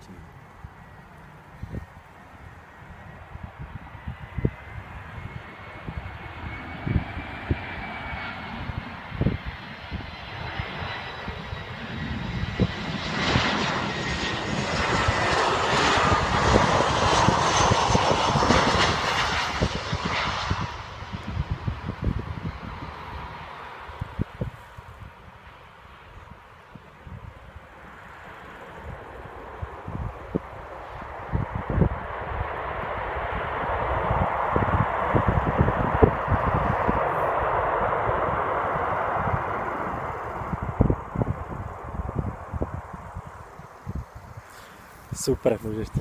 to. Super, můžeš to